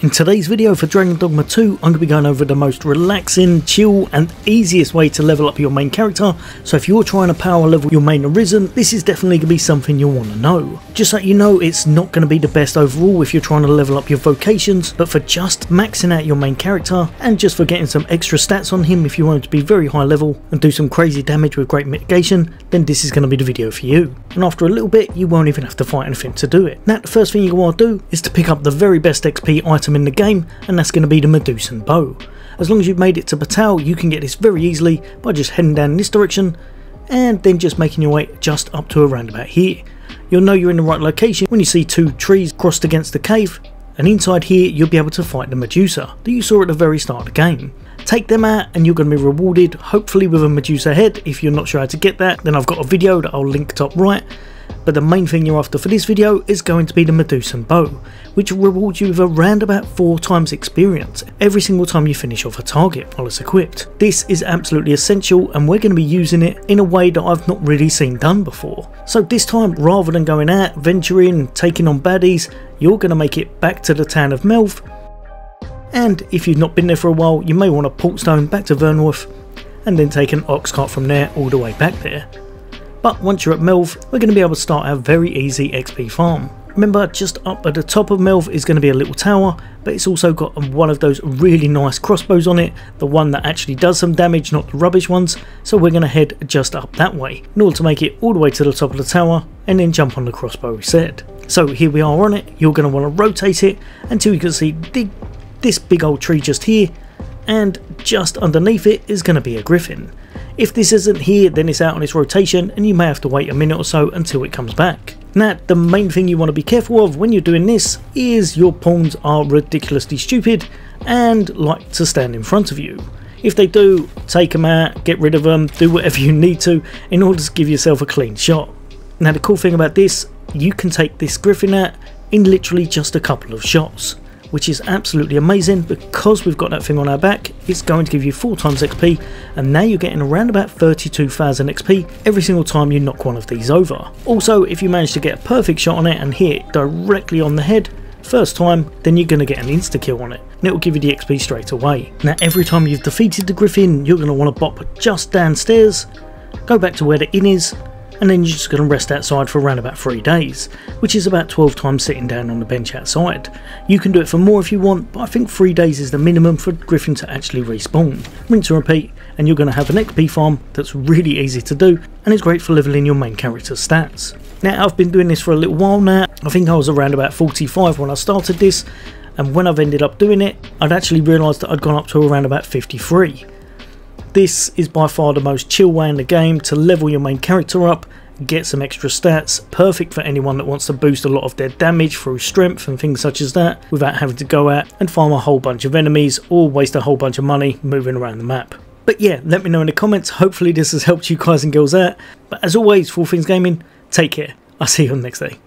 In today's video for Dragon Dogma 2, I'm going to be going over the most relaxing, chill and easiest way to level up your main character, so if you're trying to power level your main Arisen, this is definitely going to be something you'll want to know. Just so you know, it's not going to be the best overall if you're trying to level up your vocations, but for just maxing out your main character, and just for getting some extra stats on him if you want him to be very high level and do some crazy damage with great mitigation, then this is going to be the video for you. And after a little bit, you won't even have to fight anything to do it. Now, the first thing you want to do is to pick up the very best XP item in the game, and that's going to be the Medusan bow. As long as you've made it to Battahl, you can get this very easily by just heading down this direction, and then just making your way just up to around about here. You'll know you're in the right location when you see two trees crossed against the cave, and inside here you'll be able to fight the Medusa that you saw at the very start of the game. Take them out and you're going to be rewarded, hopefully with a Medusa head. If you're not sure how to get that, then I've got a video that I'll link top right but the main thing you're after for this video is going to be the Medusan bow, which rewards you with around about 4 times experience every single time you finish off a target while it's equipped. This is absolutely essential and we're going to be using it in a way that I've not really seen done before. So this time rather than going out, venturing, taking on baddies, you're going to make it back to the town of Melve and if you've not been there for a while you may want to port stone back to Vernworth and then take an ox cart from there all the way back there. But once you're at Melve we're going to be able to start our very easy XP farm. Remember, just up at the top of Melve is going to be a little tower, but it's also got one of those really nice crossbows on it, the one that actually does some damage, not the rubbish ones, so we're going to head just up that way, in order to make it all the way to the top of the tower, and then jump on the crossbow we said. So here we are on it, you're going to want to rotate it until you can see this big old tree just here, and just underneath it is going to be a griffin. If this isn't here then it's out on its rotation and you may have to wait a minute or so until it comes back. Now the main thing you want to be careful of when you're doing this is your pawns are ridiculously stupid and like to stand in front of you. If they do, take them out, get rid of them, do whatever you need to in order to give yourself a clean shot. Now the cool thing about this, you can take this griffin out in literally just a couple of shots which is absolutely amazing because we've got that thing on our back it's going to give you 4 times XP and now you're getting around about 32,000 XP every single time you knock one of these over. Also if you manage to get a perfect shot on it and hit it directly on the head first time then you're going to get an insta kill on it and it will give you the XP straight away. Now every time you've defeated the griffin you're going to want to bop just downstairs, go back to where the inn is and then you're just going to rest outside for around about 3 days, which is about 12 times sitting down on the bench outside. You can do it for more if you want, but I think 3 days is the minimum for Griffin to actually respawn. Rinse and repeat, and you're going to have an XP farm that's really easy to do, and is great for leveling your main character's stats. Now I've been doing this for a little while now, I think I was around about 45 when I started this, and when I've ended up doing it, I'd actually realised that I'd gone up to around about 53. This is by far the most chill way in the game to level your main character up, get some extra stats, perfect for anyone that wants to boost a lot of their damage through strength and things such as that without having to go out and farm a whole bunch of enemies or waste a whole bunch of money moving around the map. But yeah, let me know in the comments, hopefully this has helped you guys and girls out. But as always, for things gaming, take care. I'll see you on the next day.